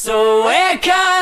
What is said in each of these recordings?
So we're up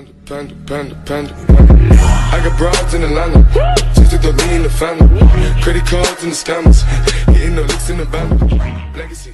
Panda, panda, panda, panda. I got broads in Atlanta. Just took the lean the family. Credit cards and the scammers. Hitting the licks in the band. Legacy.